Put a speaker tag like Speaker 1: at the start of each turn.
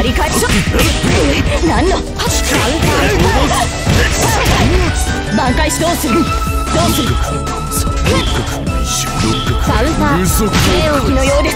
Speaker 1: やり返し。何の？カウンター。挽回しどうするどうするカウンター
Speaker 2: 嘘。
Speaker 1: 礼置のようで